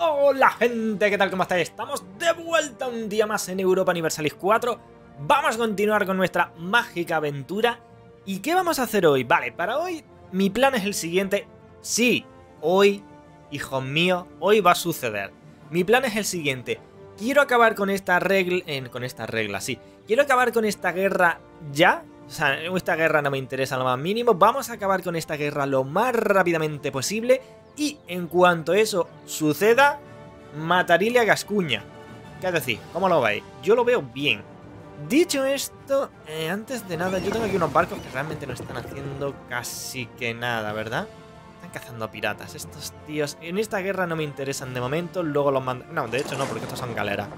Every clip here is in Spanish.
Hola gente, ¿qué tal? ¿Cómo estáis? Estamos de vuelta un día más en Europa Universalis 4 Vamos a continuar con nuestra mágica aventura ¿Y qué vamos a hacer hoy? Vale, para hoy mi plan es el siguiente Sí, hoy, hijos míos, hoy va a suceder Mi plan es el siguiente Quiero acabar con esta regla... Eh, con esta regla, sí Quiero acabar con esta guerra ya o sea, esta guerra no me interesa lo más mínimo. Vamos a acabar con esta guerra lo más rápidamente posible. Y en cuanto eso suceda, matarile a Gascuña. ¿Qué decir? ¿Cómo lo veis? Yo lo veo bien. Dicho esto, eh, antes de nada, yo tengo aquí unos barcos que realmente no están haciendo casi que nada, ¿verdad? Están cazando piratas. Estos tíos en esta guerra no me interesan de momento, luego los mando... No, de hecho no, porque estos son galeras.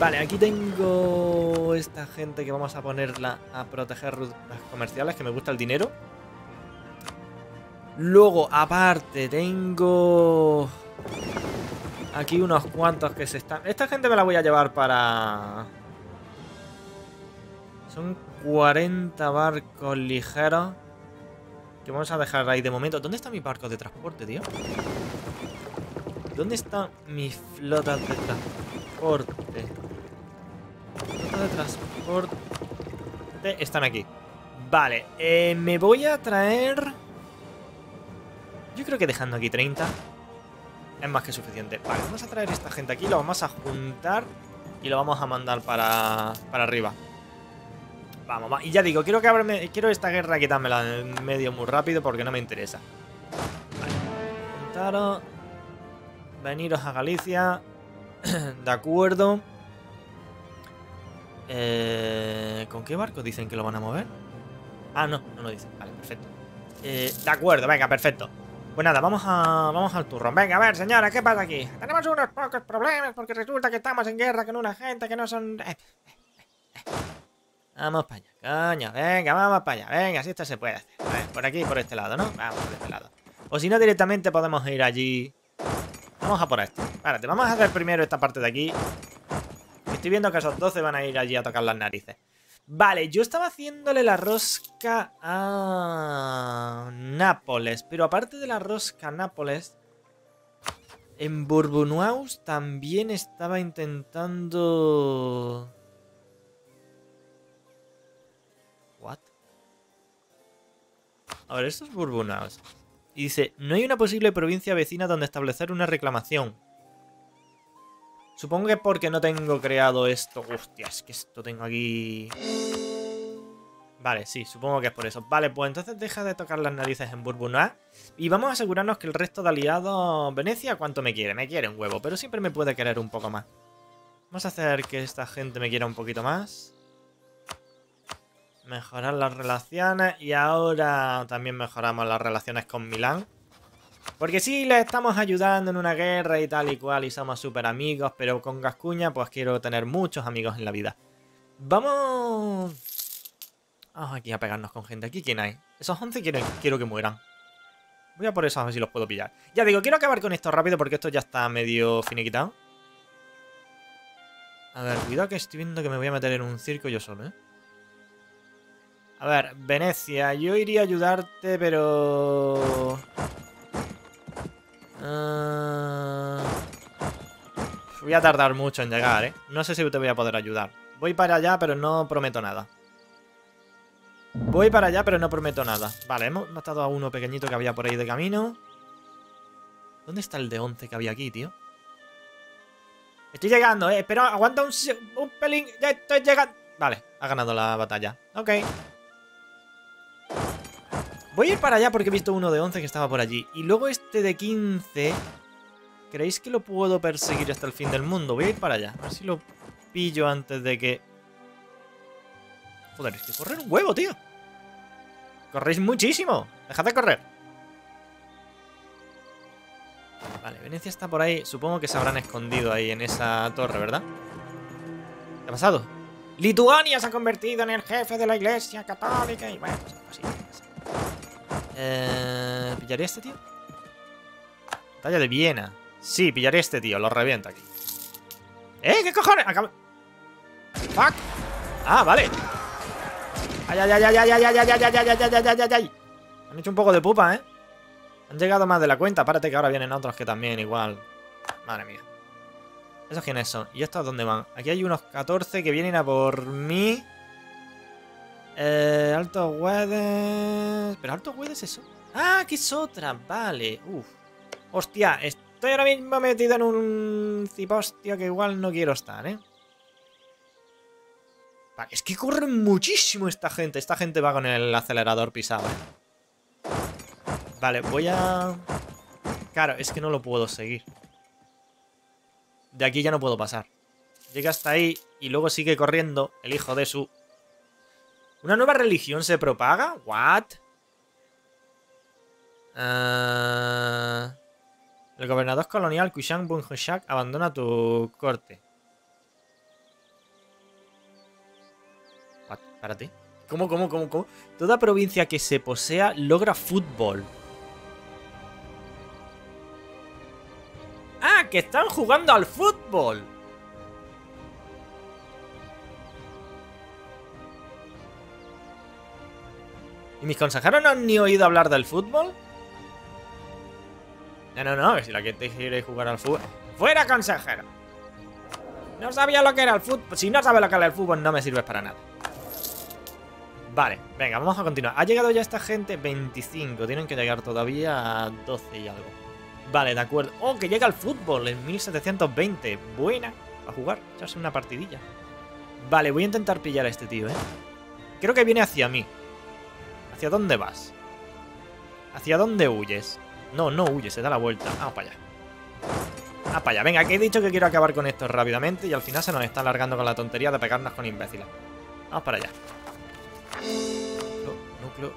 Vale, aquí tengo esta gente que vamos a ponerla a proteger rutas comerciales, que me gusta el dinero. Luego, aparte, tengo... Aquí unos cuantos que se están... Esta gente me la voy a llevar para... Son 40 barcos ligeros. Que vamos a dejar ahí de momento. ¿Dónde está mi barco de transporte, tío? ¿Dónde están mis flotas de transporte? Flotas de transporte... Están aquí. Vale, eh, me voy a traer... Yo creo que dejando aquí 30 es más que suficiente. Vale, vamos a traer esta gente aquí, lo vamos a juntar y lo vamos a mandar para, para arriba. Vamos, va. y ya digo, quiero, que quiero esta guerra quitármela en medio muy rápido porque no me interesa. Vale, juntaros. Veniros a Galicia. de acuerdo. Eh, ¿Con qué barco dicen que lo van a mover? Ah, no, no lo dicen. Vale, perfecto. Eh, de acuerdo, venga, perfecto. Pues nada, vamos a vamos al turrón. Venga, a ver, señora, ¿qué pasa aquí? Tenemos unos pocos problemas porque resulta que estamos en guerra con una gente que no son... Eh, eh, eh, vamos para allá, coño. Venga, vamos para allá. Venga, si esto se puede hacer. ver, por aquí, por este lado, ¿no? Vamos por este lado. O si no, directamente podemos ir allí. Vamos a por esto. Espérate, vamos a hacer primero esta parte de aquí. Estoy viendo que esos 12 van a ir allí a tocar las narices. Vale, yo estaba haciéndole la rosca a Nápoles, pero aparte de la rosca a Nápoles, en Bourbonuaus también estaba intentando... ¿What? A ver, esto es Bourbonuaus. Y dice, no hay una posible provincia vecina donde establecer una reclamación. Supongo que porque no tengo creado esto. Hostia, es que esto tengo aquí... Vale, sí, supongo que es por eso. Vale, pues entonces deja de tocar las narices en Bourbonnais y vamos a asegurarnos que el resto de aliados... Venecia, ¿cuánto me quiere? Me quiere un huevo, pero siempre me puede querer un poco más. Vamos a hacer que esta gente me quiera un poquito más. Mejorar las relaciones y ahora también mejoramos las relaciones con Milán. Porque sí, le estamos ayudando en una guerra y tal y cual y somos súper amigos, pero con Gascuña pues quiero tener muchos amigos en la vida. Vamos... Vamos aquí a pegarnos con gente. ¿Aquí quién hay? Esos 11 quiero, quiero que mueran. Voy a por eso a ver si los puedo pillar. Ya digo, quiero acabar con esto rápido porque esto ya está medio finiquitado. A ver, cuidado que estoy viendo que me voy a meter en un circo yo solo, ¿eh? A ver, Venecia, yo iría a ayudarte, pero... Ah. Voy a tardar mucho en llegar, ¿eh? No sé si te voy a poder ayudar. Voy para allá, pero no prometo nada. Voy para allá, pero no prometo nada. Vale, hemos matado a uno pequeñito que había por ahí de camino. ¿Dónde está el de 11 que había aquí, tío? Estoy llegando, eh. Pero aguanta un, un pelín. Ya estoy llegando. Vale, ha ganado la batalla. Ok. Voy a ir para allá porque he visto uno de 11 que estaba por allí. Y luego este de 15... ¿Creéis que lo puedo perseguir hasta el fin del mundo? Voy a ir para allá. A ver si lo pillo antes de que... Joder, es que correr un huevo, tío. Corréis muchísimo. Dejad de correr. Vale, Venecia está por ahí. Supongo que se habrán escondido ahí en esa torre, ¿verdad? ¿Qué ha pasado? Lituania se ha convertido en el jefe de la iglesia católica y bueno, así. Eh, ¿Pillaría este tío? Talla de Viena. Sí, pillaré este tío, lo reviento aquí. ¡Eh! ¿Qué cojones? Acab... ¡Fuck! Ah, vale. ¡Ay, ay, ay, ay, ay, ay, ay, ay, ay, ay, ay, ay, ay, ay, ay! Han hecho un poco de pupa, ¿eh? Han llegado más de la cuenta. Párate que ahora vienen otros que también igual. Madre mía. ¿Esos quiénes son? ¿Y estos dónde van? Aquí hay unos 14 que vienen a por mí. Eh, Alto Wedes... ¿Pero Alto Wedes es? ¡Ah, aquí es otra! Vale. Uf. Hostia, estoy ahora mismo metido en un cipostio que igual no quiero estar, ¿eh? Es que corren muchísimo esta gente. Esta gente va con el acelerador pisado, ¿eh? Vale, voy a... Claro, es que no lo puedo seguir. De aquí ya no puedo pasar. Llega hasta ahí y luego sigue corriendo el hijo de su... ¿Una nueva religión se propaga? ¿What? Uh... El gobernador colonial Kushan Bunhoshak abandona tu corte. What? Espérate. ¿Cómo, cómo, cómo, cómo? Toda provincia que se posea logra fútbol. ¡Ah! ¡Que están jugando al fútbol! ¿Y mis consejeros no han ni oído hablar del fútbol? No, no, no, si la gente quiere jugar al fútbol. ¡Fuera, consejero! No sabía lo que era el fútbol. Si no sabe lo que era el fútbol, no me sirve para nada. Vale, venga, vamos a continuar. Ha llegado ya esta gente 25. Tienen que llegar todavía a 12 y algo. Vale, de acuerdo. ¡Oh, que llega el fútbol en 1720! Buena. A jugar, echarse una partidilla. Vale, voy a intentar pillar a este tío, ¿eh? Creo que viene hacia mí. ¿Hacia dónde vas? ¿Hacia dónde huyes? No, no huyes, se da la vuelta. Vamos para allá. Vamos para allá. Venga, que he dicho que quiero acabar con esto rápidamente y al final se nos está alargando con la tontería de pegarnos con imbéciles. Vamos para allá. Núcleo,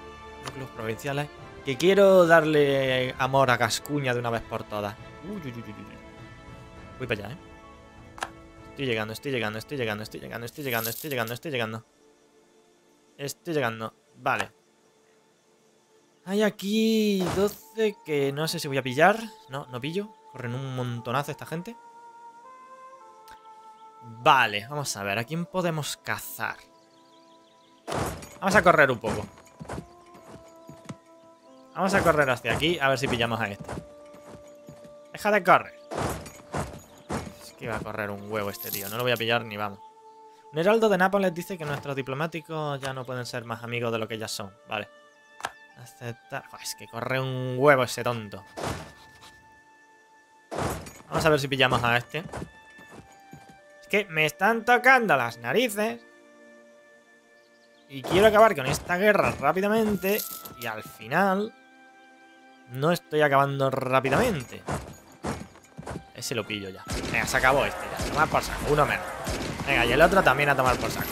núcleos provinciales. Que quiero darle amor a Cascuña de una vez por todas. Uy, uy, uy, uy. Voy para allá, ¿eh? Estoy llegando, estoy llegando, estoy llegando, estoy llegando, estoy llegando, estoy llegando, estoy llegando. Estoy llegando. Vale. Hay aquí 12 que no sé si voy a pillar. No, no pillo. Corren un montonazo esta gente. Vale, vamos a ver. ¿A quién podemos cazar? Vamos a correr un poco. Vamos a correr hacia aquí a ver si pillamos a este. Deja de correr. Es que va a correr un huevo este tío. No lo voy a pillar ni vamos. Un heraldo de Nápoles dice que nuestros diplomáticos ya no pueden ser más amigos de lo que ya son. Vale. Aceptar. es que corre un huevo ese tonto. Vamos a ver si pillamos a este. Es que me están tocando las narices. Y quiero acabar con esta guerra rápidamente. Y al final... No estoy acabando rápidamente. Ese lo pillo ya. Venga, se acabó este ya. Tomar por saco. Uno menos. Venga, y el otro también a tomar por saco.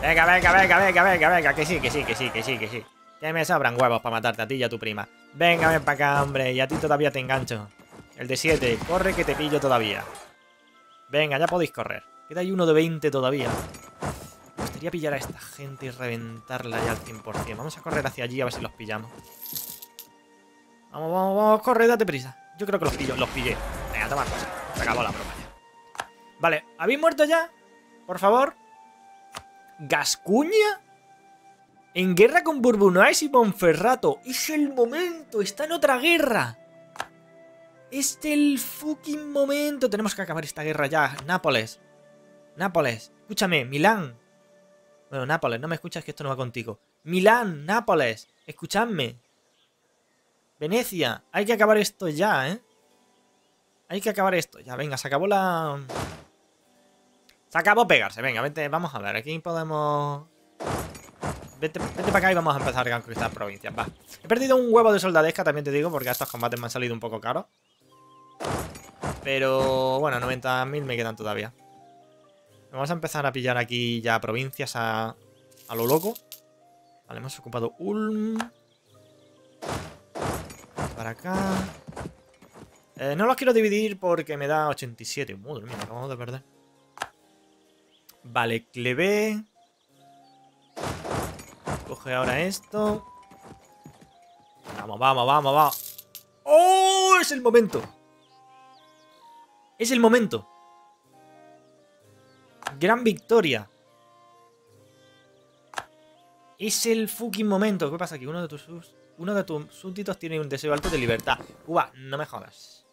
Venga, venga, venga, venga, venga, venga. Que sí, que sí, que sí, que sí, que sí. Que me sobran huevos para matarte a ti y a tu prima. Venga, ven para acá, hombre. Y a ti todavía te engancho. El de 7. Corre que te pillo todavía. Venga, ya podéis correr. Queda ahí uno de 20 todavía. Me gustaría pillar a esta gente y reventarla ya al 100%. Vamos a correr hacia allí a ver si los pillamos. Vamos, vamos, vamos. Corre, date prisa. Yo creo que los pillo. Los pillé. Venga, toma cosa. Se acabó la broma ya. Vale, ¿habéis muerto ya? Por favor. ¿Gascuña? En guerra con Bourbonais y Monferrato. Es el momento. Está en otra guerra. Es el fucking momento. Tenemos que acabar esta guerra ya. Nápoles. Nápoles. Escúchame. Milán. Bueno, Nápoles. No me escuchas que esto no va contigo. Milán. Nápoles. Escuchadme. Venecia. Hay que acabar esto ya, ¿eh? Hay que acabar esto. Ya, venga. Se acabó la... Se acabó pegarse. Venga, vete. Vamos a ver. Aquí podemos... Vete, para acá y vamos a empezar a conquistar provincias, va. He perdido un huevo de soldadesca, también te digo, porque estos combates me han salido un poco caros. Pero, bueno, 90.000 me quedan todavía. Vamos a empezar a pillar aquí ya provincias a, a lo loco. Vale, hemos ocupado Ulm. Para acá. Eh, no los quiero dividir porque me da 87. Madre mía, acabamos de perder. Vale, Clevé. Coge ahora esto. Vamos, vamos, vamos, vamos. ¡Oh! Es el momento. Es el momento. Gran victoria. Es el fucking momento. ¿Qué pasa aquí? Uno de tus, uno de tus súbditos tiene un deseo alto de libertad. Cuba, no me jodas.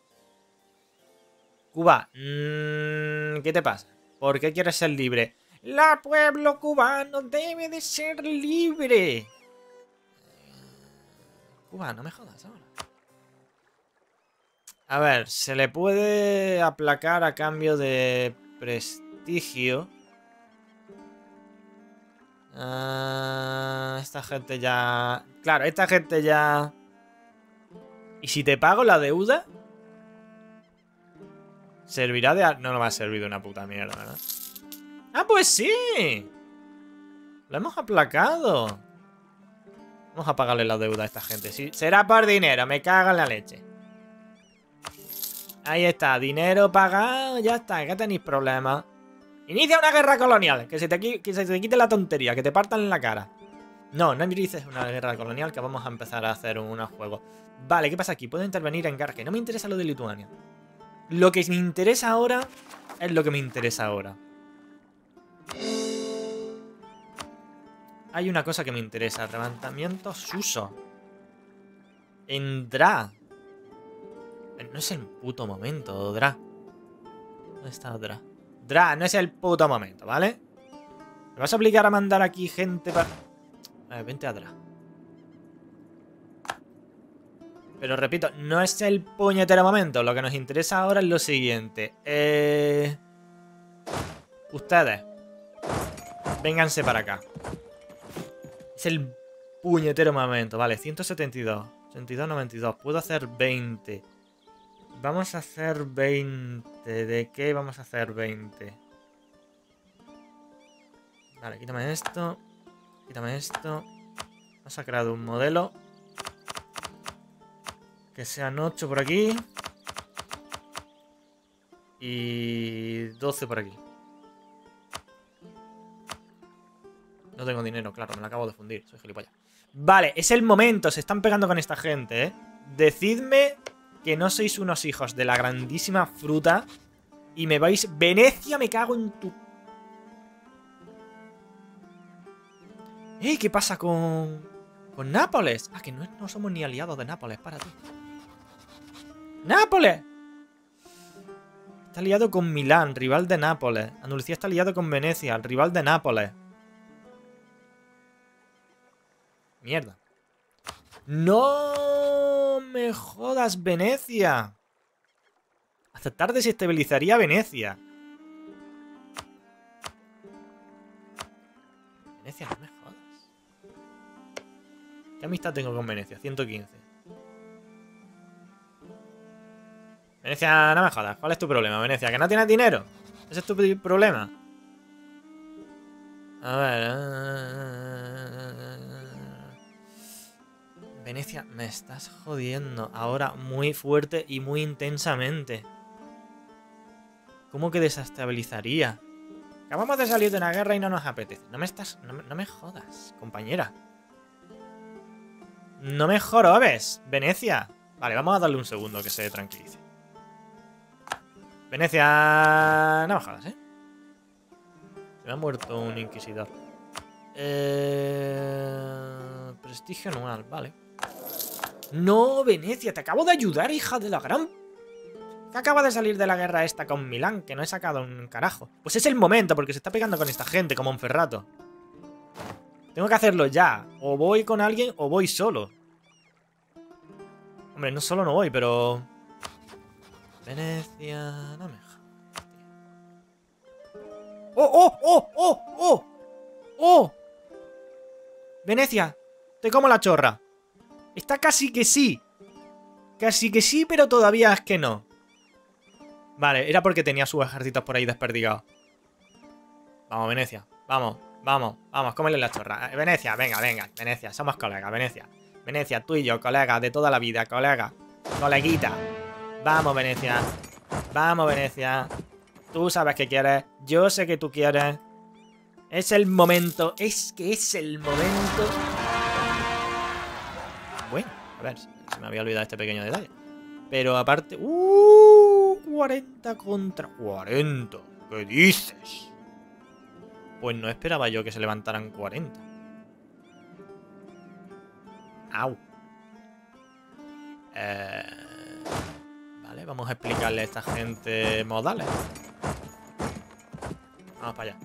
Cuba, mm, ¿qué te pasa? ¿Por qué quieres ser libre? La pueblo cubano debe de ser libre. Cuba, no me jodas ahora. A ver, se le puede aplacar a cambio de prestigio. Ah, esta gente ya... Claro, esta gente ya... ¿Y si te pago la deuda? ¿Servirá de...? No, no va a servir de una puta mierda, ¿verdad? ¡Ah, pues sí! Lo hemos aplacado. Vamos a pagarle la deuda a esta gente. Sí, será por dinero, me caga en la leche. Ahí está, dinero pagado, ya está, que tenéis problemas. Inicia una guerra colonial, que se, te, que se te quite la tontería, que te partan en la cara. No, no inicies una guerra colonial, que vamos a empezar a hacer unos juegos. Vale, ¿qué pasa aquí? Puedo intervenir en Garque. No me interesa lo de Lituania. Lo que me interesa ahora es lo que me interesa ahora. Hay una cosa que me interesa. Levantamiento Suso. En Dra. No es el puto momento, Dra. ¿Dónde está Dra? Dra, no es el puto momento, ¿vale? ¿Me vas a obligar a mandar aquí gente para...? A ver, vente a Dra. Pero repito, no es el puñetero momento. Lo que nos interesa ahora es lo siguiente. Eh... Ustedes. Vénganse para acá. Es el puñetero momento. Vale, 172. 82, 92. Puedo hacer 20. Vamos a hacer 20. ¿De qué vamos a hacer 20? Vale, quítame esto. Quítame esto. Vamos a crear un modelo. Que sean 8 por aquí. Y 12 por aquí. No tengo dinero, claro, me lo acabo de fundir. Soy gilipollas. Vale, es el momento. Se están pegando con esta gente, ¿eh? Decidme que no sois unos hijos de la grandísima fruta y me vais... Venecia, me cago en tu... ¡Ey! ¿Qué pasa con... con Nápoles? Ah, que no, no somos ni aliados de Nápoles, para ti. ¡Nápoles! Está aliado con Milán, rival de Nápoles. Andalucía está aliado con Venecia, rival de Nápoles. Mierda. ¡No me jodas, Venecia! Aceptar desestabilizaría Venecia. Venecia, no me jodas. ¿Qué amistad tengo con Venecia? 115. Venecia, no me jodas. ¿Cuál es tu problema, Venecia? ¿Que no tienes dinero? ¿Ese es tu problema? A ver... Venecia, me estás jodiendo. Ahora muy fuerte y muy intensamente. ¿Cómo que desestabilizaría? Acabamos de salir de una guerra y no nos apetece. No me estás... No me, jodas, compañera. No me jorobes, Venecia. Vale, vamos a darle un segundo que se tranquilice. Venecia... No me ¿eh? Se me ha muerto un inquisidor. Eh... Prestigio anual, vale. No, Venecia, te acabo de ayudar, hija de la gran... Que acaba de salir de la guerra esta con Milán, que no he sacado un carajo. Pues es el momento, porque se está pegando con esta gente, como un ferrato. Tengo que hacerlo ya. O voy con alguien o voy solo. Hombre, no solo no voy, pero... Venecia... No me ¡Oh, oh, oh, oh, oh! ¡Oh! Venecia, te como la chorra. Está casi que sí. Casi que sí, pero todavía es que no. Vale, era porque tenía sus ejércitos por ahí desperdigados. Vamos, Venecia. Vamos, vamos, vamos, cómele la chorra. Eh, Venecia, venga, venga. Venecia, somos colegas, Venecia. Venecia, tú y yo, colegas de toda la vida, colega. Coleguita. Vamos, Venecia. Vamos, Venecia. Tú sabes que quieres. Yo sé que tú quieres. Es el momento. Es que es el momento. A ver, se me había olvidado este pequeño detalle. Pero aparte... ¡Uh! 40 contra 40. ¿Qué dices? Pues no esperaba yo que se levantaran 40. Au. Eh... Vale, Vamos a explicarle a esta gente modales. Vamos para allá.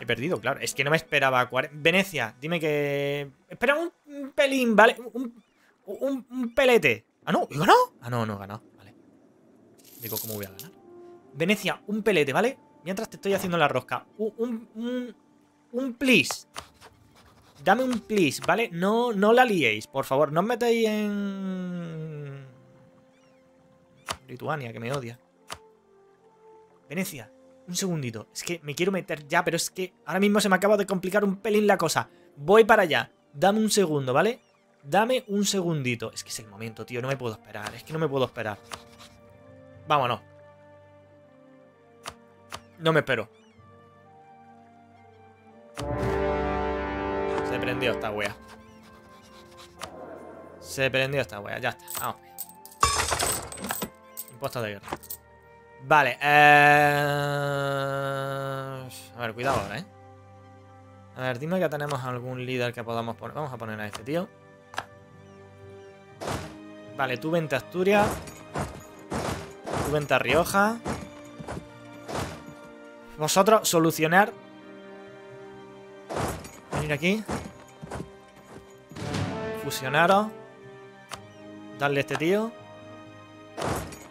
He perdido, claro. Es que no me esperaba. Venecia, dime que... Espera un, pelín, ¿vale? Un, un, pelete. Ah, no, ¿he ganado? Ah, no, no he ganado. Vale. Digo, ¿cómo voy a ganar? Venecia, un pelete, ¿vale? Mientras te estoy haciendo la rosca. Un, un, un, please. Dame un please, ¿vale? No, no la liéis, por favor. No os metéis en... Lituania, que me odia. Venecia, un segundito. Es que me quiero meter ya, pero es que ahora mismo se me acaba de complicar un pelín la cosa. Voy para allá. Dame un segundo, ¿vale? Dame un segundito. Es que es el momento, tío. No me puedo esperar. Es que no me puedo esperar. Vámonos. No me espero. Se prendió esta wea. Se prendió esta wea. Ya está. Vamos. Impuestos de guerra. Vale. Eh... A ver, cuidado ahora, ¿eh? A ver, dime que tenemos algún líder que podamos poner. Vamos a poner a este tío. Vale, tú vente a Asturias. Tú vente a Rioja. Vosotros solucionar. Venir aquí. Fusionaros. Darle a este tío.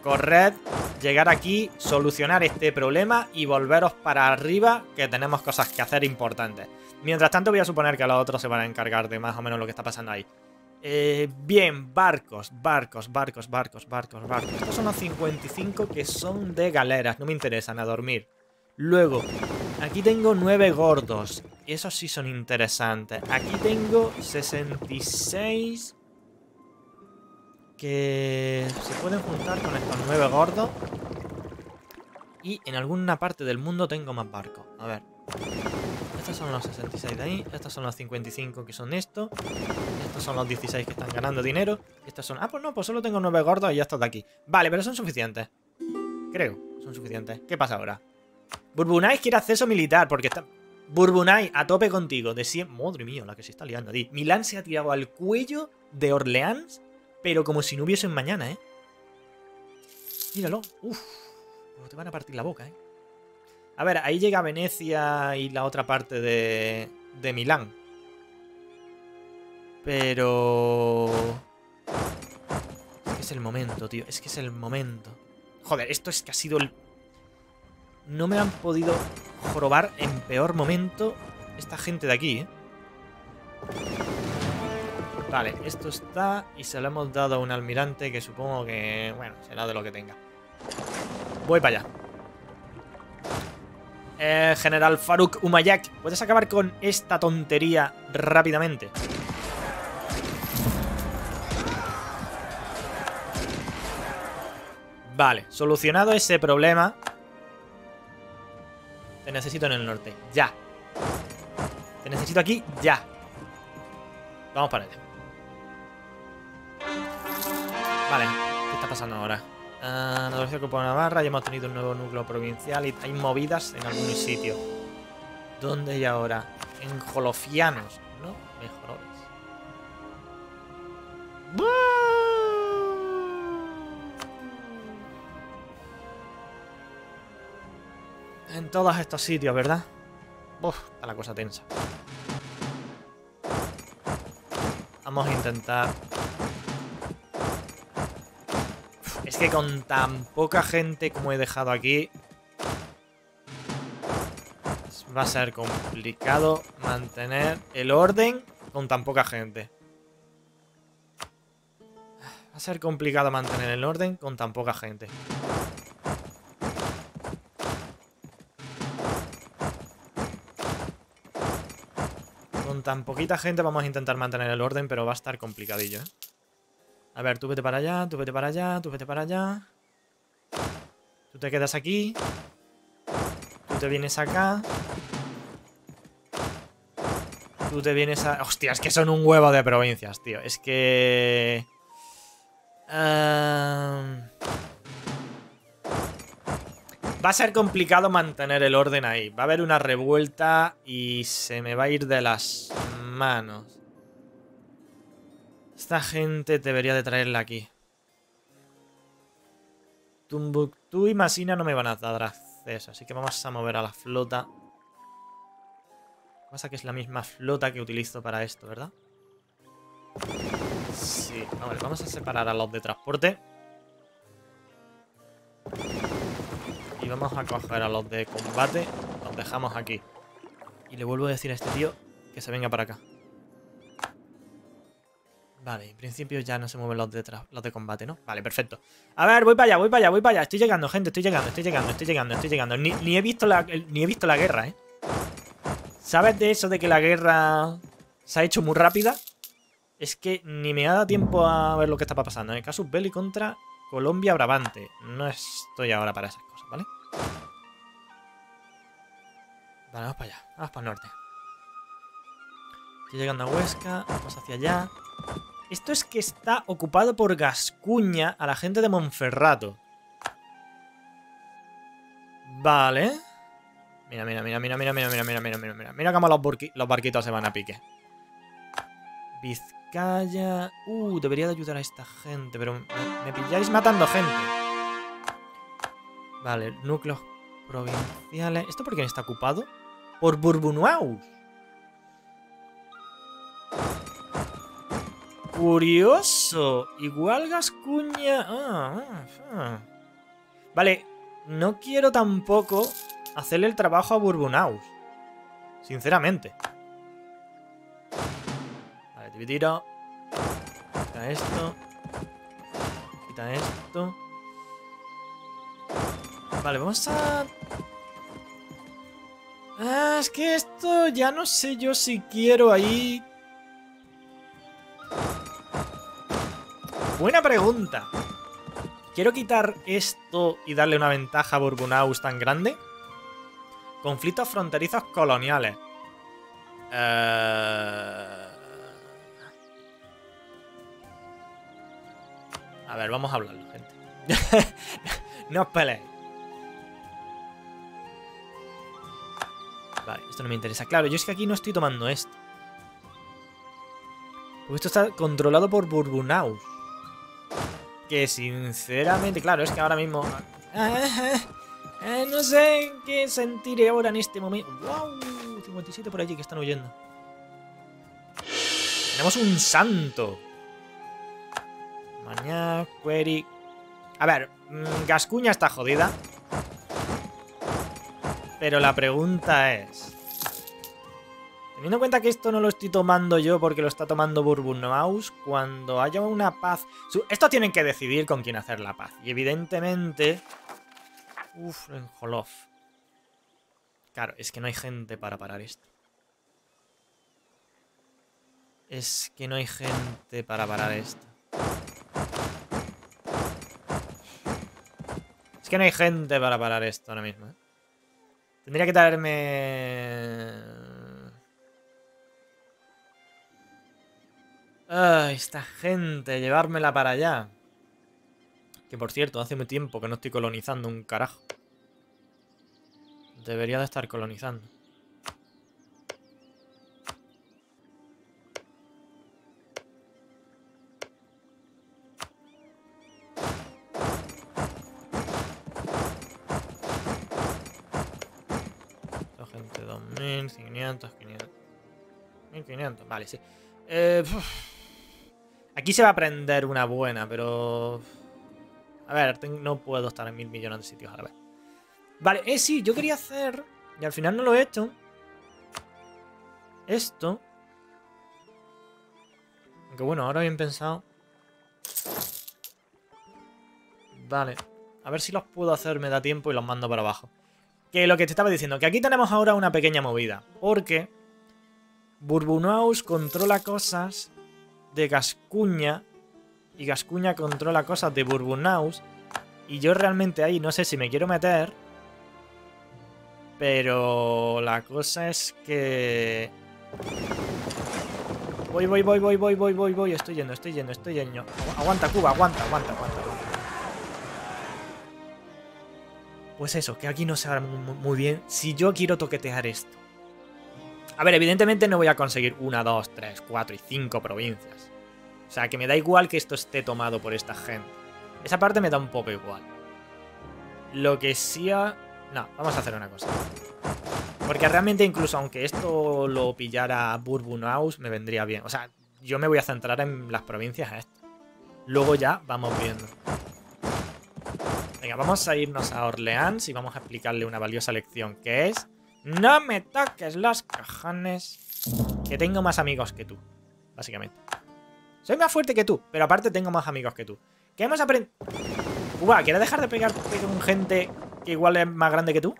Corred. Llegar aquí, solucionar este problema y volveros para arriba, que tenemos cosas que hacer importantes. Mientras tanto voy a suponer que los otros se van a encargar de más o menos lo que está pasando ahí. Eh, bien, barcos, barcos, barcos, barcos, barcos, barcos. Estos son los 55 que son de galeras, no me interesan, a dormir. Luego, aquí tengo 9 gordos. Esos sí son interesantes. Aquí tengo 66 que se pueden juntar con estos 9 gordos. Y en alguna parte del mundo tengo más barcos. A ver. Estos son los 66 de ahí. Estos son los 55 que son estos. Son los 16 que están ganando dinero. Estos son... Ah, pues no, pues solo tengo 9 gordos y ya de aquí. Vale, pero son suficientes. Creo, son suficientes. ¿Qué pasa ahora? Burbunai quiere acceso militar porque está... Burbunai, a tope contigo. De siempre... Madre mía, la que se está liando. Di. Milán se ha tirado al cuello de Orleans, pero como si no hubiese un mañana, ¿eh? Míralo. Uf. Te van a partir la boca, ¿eh? A ver, ahí llega Venecia y la otra parte de, de Milán. Pero... Es que es el momento, tío. Es que es el momento. Joder, esto es que ha sido el no me han podido jorobar en peor momento esta gente de aquí, ¿eh? Vale, esto está y se lo hemos dado a un almirante que supongo que, bueno, será de lo que tenga. Voy para allá. Eh, General Faruk Umayak, ¿puedes acabar con esta tontería rápidamente? Vale, solucionado ese problema te necesito en el norte. Ya. Te necesito aquí. Ya. Vamos para allá. Vale. ¿Qué está pasando ahora? Uh, Andalucía ocupa Navarra. Ya hemos tenido un nuevo núcleo provincial. Y hay movidas en algún sitio. ¿Dónde hay ahora? En Jolofianos. ¿No? Mejores. En todos estos sitios, ¿verdad? Uf, está la cosa tensa. Vamos a intentar... es que con tan poca gente como he dejado aquí... Va a ser complicado mantener el orden con tan poca gente. Va a ser complicado mantener el orden con tan poca gente. Tan poquita gente vamos a intentar mantener el orden, pero va a estar complicadillo, ¿eh? A ver, tú vete para allá, tú vete para allá, tú vete para allá. Tú te quedas aquí. Tú te vienes acá. Tú te vienes a... Hostia, es que son un huevo de provincias, tío. Es que... Uh... Va a ser complicado mantener el orden ahí. Va a haber una revuelta y se me va a ir de las manos. Esta gente debería de traerla aquí. Tumbuctú y Masina no me van a dar acceso, así que vamos a mover a la flota. Pasa que es la misma flota que utilizo para esto, ¿verdad? Sí, vale, vamos a separar a los de transporte. Vamos a coger a los de combate. Los dejamos aquí. Y le vuelvo a decir a este tío que se venga para acá. Vale, en principio ya no se mueven los de, los de combate, ¿no? Vale, perfecto. A ver, voy para allá, voy para allá, voy para allá. Estoy llegando, gente, estoy llegando, estoy llegando, estoy llegando, estoy llegando. Ni, he, visto la, ni he visto la guerra, ¿eh? ¿Sabes de eso de que la guerra se ha hecho muy rápida? Es que ni me ha dado tiempo a ver lo que está pasando. ¿eh? Casus Belli contra Colombia Brabante. No estoy ahora para esas cosas, ¿vale? Vale, vamos para allá. Vamos para el norte. Estoy llegando a Huesca. Vamos hacia allá. Esto es que está ocupado por Gascuña a la gente de Monferrato. Vale. Mira, mira, mira, mira, mira, mira, mira, mira, mira, mira, mira. Mira cómo los, los barquitos se van a pique. Vizcaya... Uh, debería de ayudar a esta gente, pero me, pilláis matando gente. Vale, núcleos provinciales... ¿Esto por quién está ocupado? Por Burbunuaus. Curioso. Igual Gascuña... Ah, ah, ah. Vale, no quiero tampoco hacerle el trabajo a Burbunaus. Sinceramente. Vale, dividirlo. Quita esto. Quita esto. Vale, vamos a... Ah, es que esto ya no sé yo si quiero ahí Buena pregunta. ¿Quiero quitar esto y darle una ventaja a Burbunaus tan grande? Conflictos fronterizos coloniales. Eh, a ver, vamos a hablarlo, gente. no os peleéis. Vale, esto no me interesa. Claro, yo es que aquí no estoy tomando esto. Porque esto está controlado por Burbunaus que sinceramente, claro, es que ahora mismo... Eh, no sé qué sentiré ahora en este momento. ¡Wow! 57 por allí que están huyendo. Tenemos un santo. Mañana, query... A ver, mm, Gascuña está jodida. Pero la pregunta es... Teniendo en cuenta que esto no lo estoy tomando yo porque lo está tomando Mouse, cuando haya una paz... Esto tienen que decidir con quién hacer la paz. Y evidentemente... Uf, en. Claro, es que no hay gente para parar esto. Es que no hay gente para parar esto. Es que no hay gente para parar esto ahora mismo. ¿eh? Tendría que traerme... Ay, esta gente, llevármela para allá. Que por cierto, hace muy tiempo que no estoy colonizando un carajo. Debería de estar colonizando. 2500, 500. 1500, vale, sí. Eh, Aquí se va a aprender una buena, pero... A ver, no puedo estar en mil millones de sitios a la vez. Vale, eh, sí, yo quería hacer... Y al final no lo he hecho. Esto. Aunque bueno, ahora bien pensado. Vale. A ver si los puedo hacer, me da tiempo y los mando para abajo. Que lo que te estaba diciendo, que aquí tenemos ahora una pequeña movida. Porque Burbunaus controla cosas de Gascuña. Y Gascuña controla cosas de Burbunaus. Y yo realmente ahí no sé si me quiero meter. Pero la cosa es que... Voy, voy, voy, voy, voy, voy, voy, voy. Estoy yendo, estoy yendo, estoy yendo. Aguanta, Cuba, aguanta, aguanta, aguanta. Pues eso que aquí no se muy, muy bien si yo quiero toquetear esto a ver, evidentemente no voy a conseguir una, dos, tres, cuatro y cinco provincias. O sea, que me da igual que esto esté tomado por esta gente. Esa parte me da un poco igual. Lo que sí... Ha... No, vamos a hacer una cosa. Porque realmente incluso aunque esto lo pillara House me vendría bien. O sea, yo me voy a centrar en las provincias estas. Luego ya vamos viendo. Venga, vamos a irnos a Orleans y vamos a explicarle una valiosa lección, que es... No me toques los cojones, que tengo más amigos que tú, básicamente. Soy más fuerte que tú, pero aparte tengo más amigos que tú. ¿Qué hemos aprendido? Uva, ¿quieres dejar de pegar con gente que igual es más grande que tú?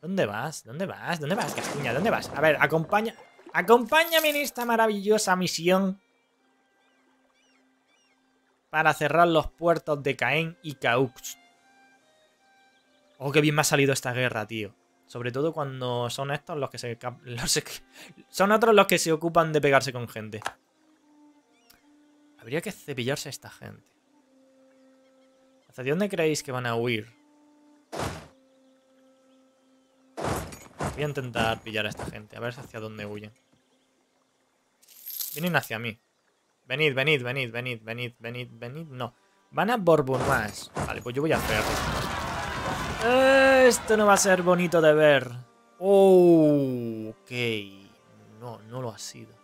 ¿Dónde vas? ¿Dónde vas? ¿Dónde vas, Cascuña? ¿Dónde vas? A ver, acompaña... Acompáñame en esta maravillosa misión para cerrar los puertos de Caen y Caux. Oh, qué bien me ha salido esta guerra, tío. Sobre todo cuando son estos los que se... son otros los que se ocupan de pegarse con gente. Habría que cepillarse a esta gente. ¿Hacia dónde creéis que van a huir? Voy a intentar pillar a esta gente, a ver hacia dónde huyen. Vienen hacia mí. Venid, venid, venid, venid, venid, venid, venid. No. Van a Bourbonois. Vale, pues yo voy a hacer. Esto no va a ser bonito de ver. Oh, ok. No, no lo ha sido.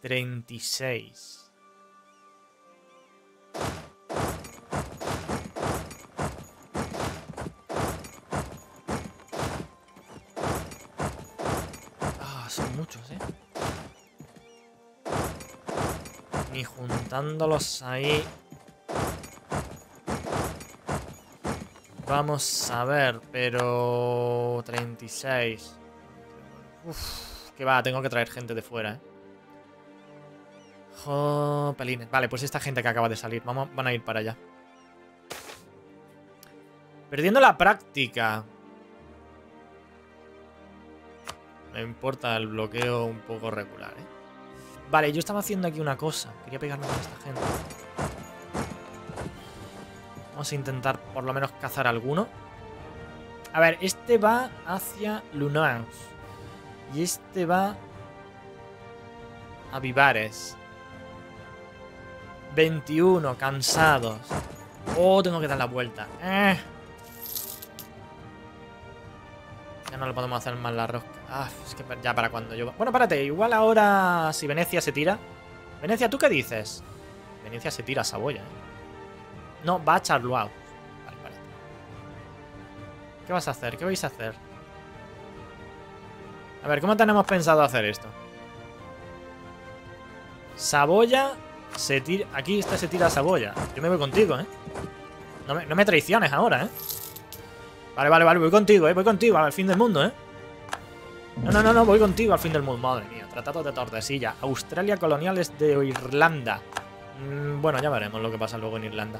36. muchos, ¿eh? Ni juntándolos ahí. Vamos a ver, pero... 36. Uf, que va, tengo que traer gente de fuera, ¿eh? pelines. Vale, pues esta gente que acaba de salir. Vamos, van a ir para allá. Perdiendo la práctica. Me importa el bloqueo un poco regular, ¿eh? Vale, yo estaba haciendo aquí una cosa. Quería pegarme con esta gente. Vamos a intentar por lo menos cazar alguno. A ver, este va hacia Lunans. Y este va a Vivares. 21, cansados. Oh, tengo que dar la vuelta. Eh. No le podemos hacer más la rosca. Ah, es que ya para cuando yo... Bueno, párate, igual ahora si Venecia se tira... Venecia, ¿tú qué dices? Venecia se tira a Saboya, ¿eh? No, va a Charlois. Vale. ¿Qué vas a hacer? ¿Qué vais a hacer? A ver, ¿cómo tenemos pensado hacer esto? Saboya se tira... Aquí está se tira Saboya. Yo me voy contigo, ¿eh? No no me traiciones ahora, ¿eh? Vale, vale, vale, voy contigo, eh. Voy contigo al fin del mundo, eh. No, no, no, no, voy contigo al fin del mundo. Madre mía, tratado de Tordesillas. Australia coloniales de Irlanda. Mm, bueno, ya veremos lo que pasa luego en Irlanda.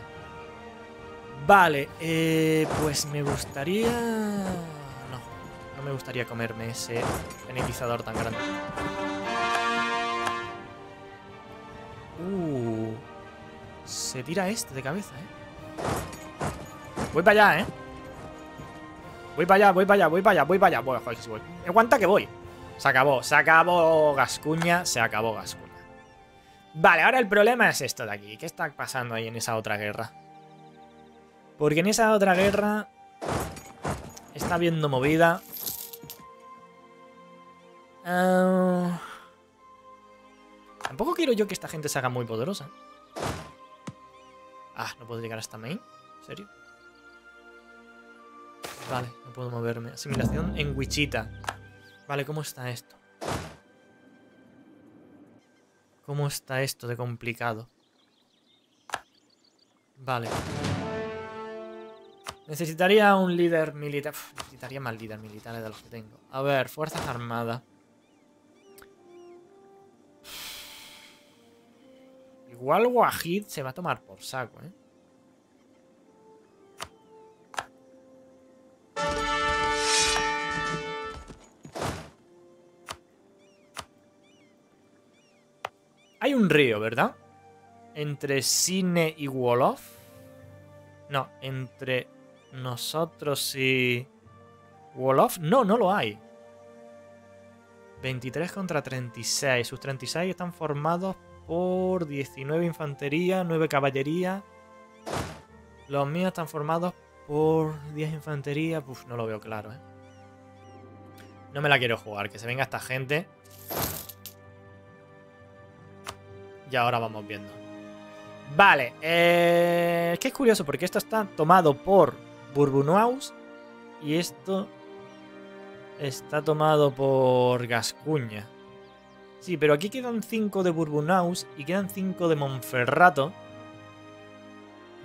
Vale, eh, pues me gustaría... No, no me gustaría comerme ese penetizador tan grande. Uh, se tira este de cabeza, ¿eh? Voy para allá, ¿eh? Voy para allá, voy para allá, voy para allá, voy para allá. Voy, joder, si voy. Aguanta que voy. Se acabó, se acabó Gascuña, se acabó Gascuña. Vale, ahora el problema es esto de aquí. ¿Qué está pasando ahí en esa otra guerra? Porque en esa otra guerra está habiendo movida. Ah, tampoco quiero yo que esta gente se haga muy poderosa. Ah, no puedo llegar hasta main. ¿En serio? Vale, no puedo moverme. Asimilación en Wichita. Vale, ¿cómo está esto? ¿Cómo está esto de complicado? Vale. Necesitaría un líder militar. necesitaría más líder militares de los que tengo. A ver, Fuerzas Armadas. Igual Wahid se va a tomar por saco, ¿eh? Río, ¿verdad? Entre Sine y Wolof. No, entre nosotros y... Wolof. No, no lo hay. 23 contra 36. Sus 36 están formados por 19 infantería, 9 caballería. Los míos están formados por 10 infantería. Uf, no lo veo claro, ¿eh? No me la quiero jugar. Que se venga esta gente. Y ahora vamos viendo. Vale. Eh, que es curioso porque esto está tomado por Burbunaus. Y esto está tomado por Gascuña. Sí, pero aquí quedan 5 de Burbunaus y quedan 5 de Monferrato.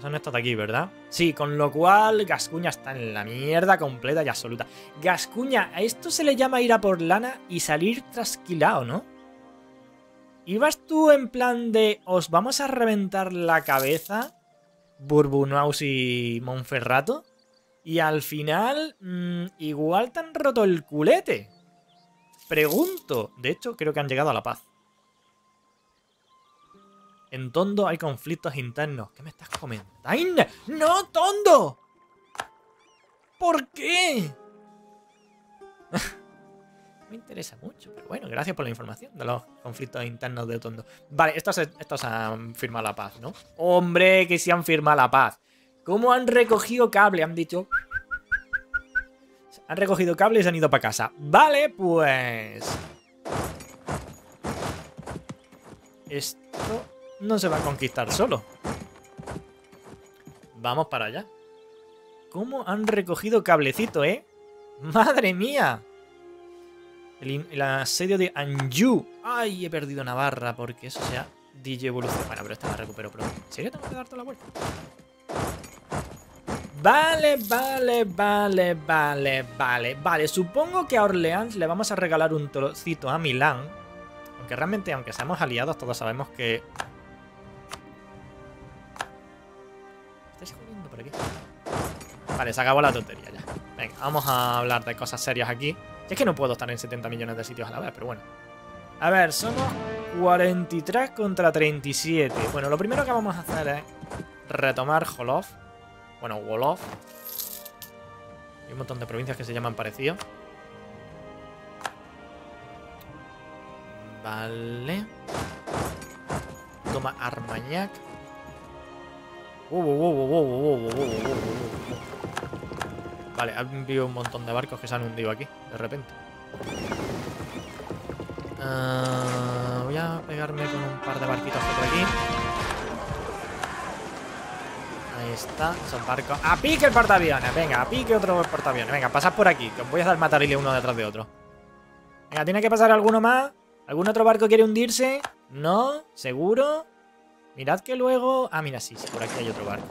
Son estos de aquí, ¿verdad? Sí, con lo cual Gascuña está en la mierda completa y absoluta. Gascuña, a esto se le llama ir a por lana y salir trasquilado, ¿no? ¿Ibas tú en plan de os vamos a reventar la cabeza, Burbunaus y Monferrato? Y al final, mmm, igual te han roto el culete. Pregunto. De hecho, creo que han llegado a la paz. En Tondo hay conflictos internos. ¿Qué me estás comentando? ¡No, Tondo! ¿Por qué? Me interesa mucho, pero bueno, gracias por la información de los conflictos internos de Tondo. Vale, estos, estos han firmado la paz, ¿no? ¡Hombre, que sí han firmado la paz! ¿Cómo han recogido cable? Han dicho... Han recogido cable y se han ido para casa. Vale, pues... Esto no se va a conquistar solo. Vamos para allá. ¿Cómo han recogido cablecito, eh? ¡Madre mía! El, asedio de Anju. ¡Ay! He perdido Navarra porque eso sea DJ Evolución. Bueno, pero esta la recupero pronto. ¿En serio tengo que dar toda la vuelta? Vale, vale, vale, vale, vale. Vale, supongo que a Orleans le vamos a regalar un trocito a Milán. Aunque realmente, aunque seamos aliados, todos sabemos que Vale, se acabó la tontería ya. Venga, vamos a hablar de cosas serias aquí. Es que no puedo estar en 70 millones de sitios a la vez, pero bueno. A ver, somos 43 contra 37. Bueno, lo primero que vamos a hacer es retomar Holov. Bueno, Wolov. Hay un montón de provincias que se llaman parecido. Vale. Toma Armagnac. Vale, han enviado un montón de barcos que se han hundido aquí, de repente. Uh, voy a pegarme con un par de barquitos por aquí. Ahí está, son barcos. ¡A pique el portaaviones! Venga, a pique otro portaaviones. Venga, pasad por aquí, que os voy a dar matarile uno detrás de otro. Venga, ¿tiene que pasar alguno más? ¿Algún otro barco quiere hundirse? ¿No? ¿Seguro? Mirad que luego... Ah, mira, sí, sí, por aquí hay otro barco.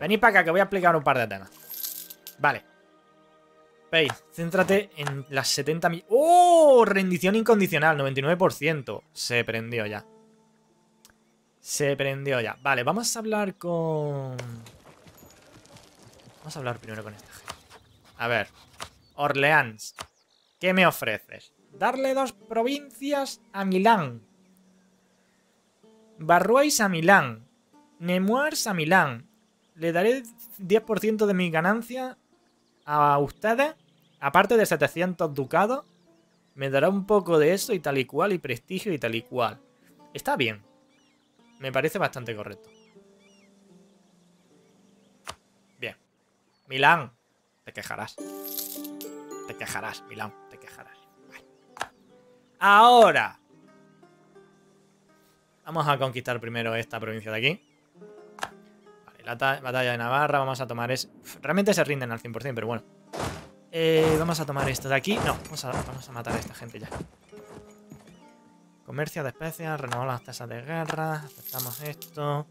Venid para acá, que voy a explicar un par de temas. Vale. Veis, céntrate en las 70 mil... ¡Oh! Rendición incondicional, 99%. Se prendió ya. Se prendió ya. Vale, vamos a hablar con... Vamos a hablar primero con esta gente. A ver. Orleans. ¿Qué me ofreces? Darle dos provincias a Milán. Barruais a Milán. Nemours a Milán. Le daré 10% de mi ganancia a ustedes. Aparte de 700 ducados. Me dará un poco de eso y tal y cual. Y prestigio y tal y cual. Está bien. Me parece bastante correcto. Bien. Milán. Te quejarás. Te quejarás, Milán. Te quejarás. Ahora. Vamos a conquistar primero esta provincia de aquí. Batalla de Navarra, vamos a tomar es... Realmente se rinden al 100%, pero bueno. Eh, vamos a tomar esto de aquí. No, vamos a, vamos a matar a esta gente ya. Comercio de especias, renovamos las tasas de guerra, aceptamos esto.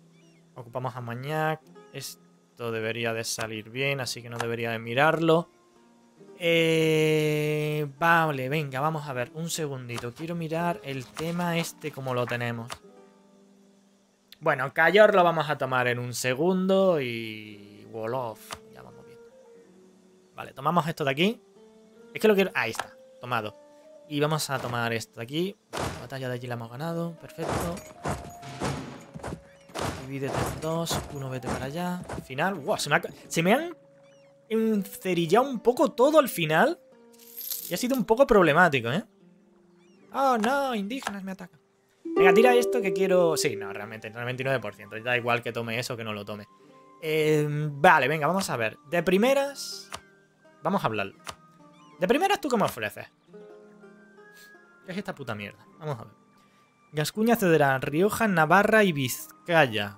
Ocupamos a Mañac. Esto debería de salir bien, así que no debería de mirarlo. Eh, vale, venga, vamos a ver, un segundito. Quiero mirar el tema este como lo tenemos. Bueno, Cayor lo vamos a tomar en un segundo y Wolof, ya vamos viendo. Vale, tomamos esto de aquí. Es que lo quiero... Ahí está, tomado. Y vamos a tomar esto de aquí. La batalla de allí la hemos ganado, perfecto. Divídete en dos, uno vete para allá. Al final, wow, se me, se me han encerillado un poco todo al final. Y ha sido un poco problemático, ¿eh? Oh, no, indígenas me atacan. Venga, tira esto que quiero... Sí, no, realmente, el 99%. Da igual que tome eso que no lo tome. Eh, vale, venga, vamos a ver. De primeras... Vamos a hablar. De primeras, ¿tú cómo ofreces? ¿Qué es esta puta mierda? Vamos a ver. Gascuña cederá Rioja, Navarra y Vizcaya.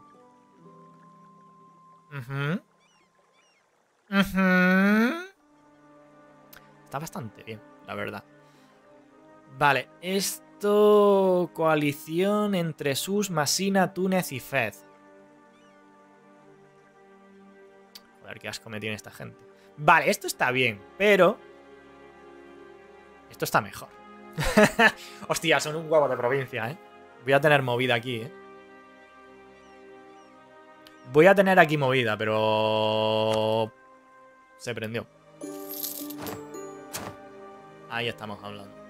Está bastante bien, la verdad. Vale, Coalición entre Sus, Masina, Túnez y Fez. Joder, qué asco me tiene esta gente. Vale, esto está bien, pero... Esto está mejor. Hostia, son un huevo de provincia, ¿eh? Voy a tener movida aquí, ¿eh? Voy a tener aquí movida, pero... Se prendió. Ahí estamos hablando.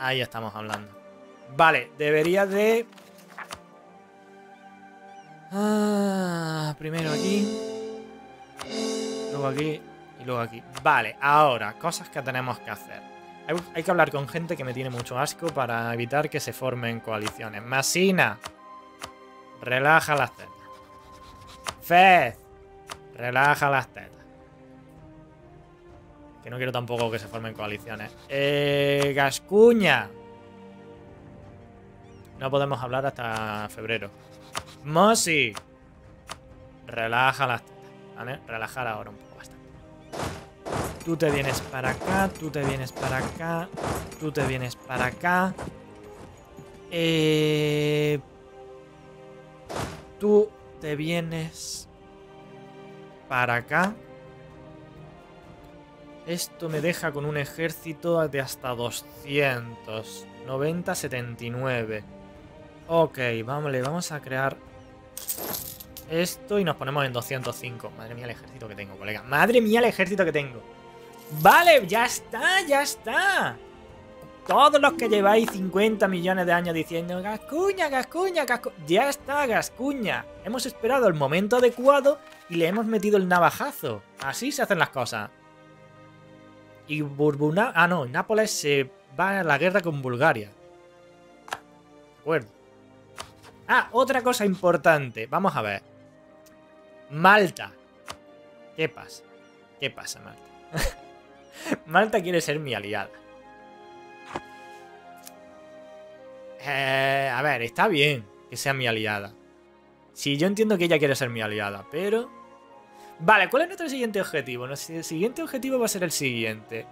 Ahí estamos hablando. Vale, debería de... Ah, primero aquí. Luego aquí. Y luego aquí. Vale, ahora, cosas que tenemos que hacer. Hay, que hablar con gente que me tiene mucho asco para evitar que se formen coaliciones. Masina. Relaja las tetas. Fez. Relaja las tetas. Que no quiero tampoco que se formen coaliciones. Eh, Gascuña. No podemos hablar hasta febrero. Mosi. Relaja las. ¿Vale? Relajar ahora un poco. Tú te vienes para acá, tú te vienes para acá, tú te vienes para acá. Eh... Tú te vienes para acá. Esto me deja con un ejército de hasta 200. 90, 79. Ok, vamos, vamos a crear esto y nos ponemos en 205. Madre mía el ejército que tengo, colega. Madre mía el ejército que tengo. Vale, ya está, ya está. Todos los que lleváis 50 millones de años diciendo Gascuña, Gascuña, Gascuña. Ya está, Gascuña. Hemos esperado el momento adecuado y le hemos metido el navajazo. Así se hacen las cosas. Y Burbuna... Ah, no, Nápoles se va a la guerra con Bulgaria. De acuerdo. Ah, otra cosa importante. Vamos a ver. Malta. ¿Qué pasa? ¿Qué pasa, Malta? Malta quiere ser mi aliada. Eh, a ver, está bien que sea mi aliada. Sí, yo entiendo que ella quiere ser mi aliada, pero... Vale, ¿cuál es nuestro siguiente objetivo? Nuestro siguiente objetivo va a ser el siguiente.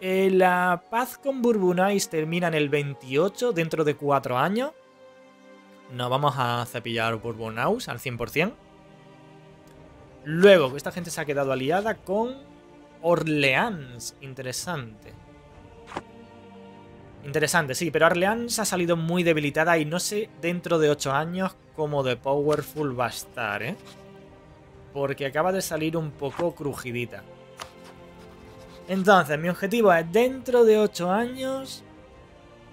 Eh, la paz con Bourbonais termina en el 28, dentro de 4 años. No vamos a cepillar Bourbonais al 100%. Luego, esta gente se ha quedado aliada con Orleans. Interesante. Interesante, sí, pero Orleans ha salido muy debilitada y no sé dentro de 8 años cómo de powerful va a estar, ¿eh? Porque acaba de salir un poco crujidita. Entonces, mi objetivo es dentro de 8 años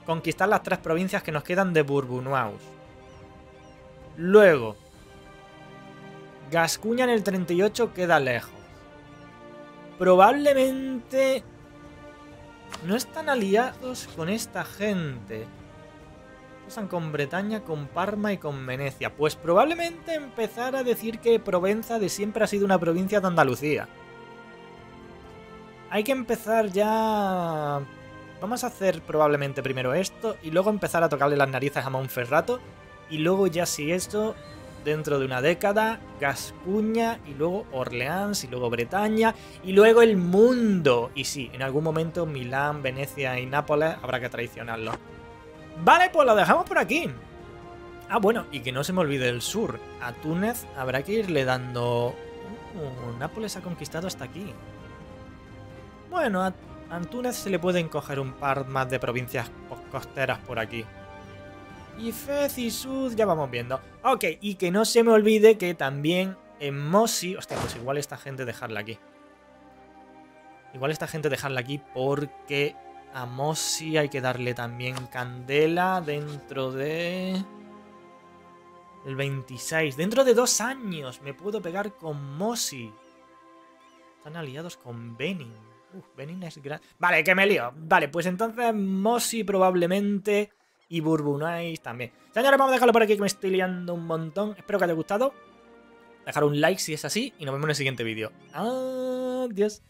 conquistar las tres provincias que nos quedan de Bourbonnois. Luego, Gascuña en el 38 queda lejos probablemente no están aliados con esta gente. Están con Bretaña, con Parma y con Venecia. Pues probablemente empezar a decir que Provenza de siempre ha sido una provincia de Andalucía. Hay que empezar ya... Vamos a hacer probablemente primero esto y luego empezar a tocarle las narices a Monferrato. Y luego ya si esto dentro de una década, Gascuña y luego Orleans y luego Bretaña y luego el mundo. Y sí, en algún momento Milán, Venecia y Nápoles habrá que traicionarlo. Vale, pues lo dejamos por aquí. Ah, bueno, y que no se me olvide el sur. A Túnez habrá que irle dando... Uh, Nápoles ha conquistado hasta aquí. Bueno, a, a se le pueden coger un par más de provincias costeras por aquí. Y Fez y Sud ya vamos viendo. Ok, y que no se me olvide que también en Mosi... Hostia, pues igual esta gente dejarla aquí. Igual esta gente dejarla aquí porque a Mosi hay que darle también candela dentro de... El 26. Dentro de dos años me puedo pegar con Mosi. Están aliados con Benin. Uf, Benin es gran... Vale, que me lío. Vale, pues entonces Mosi probablemente y Burbunais también. Señores, vamos a dejarlo por aquí que me estoy liando un montón. Espero que haya gustado. Dejar un like si es así y nos vemos en el siguiente vídeo. Adiós.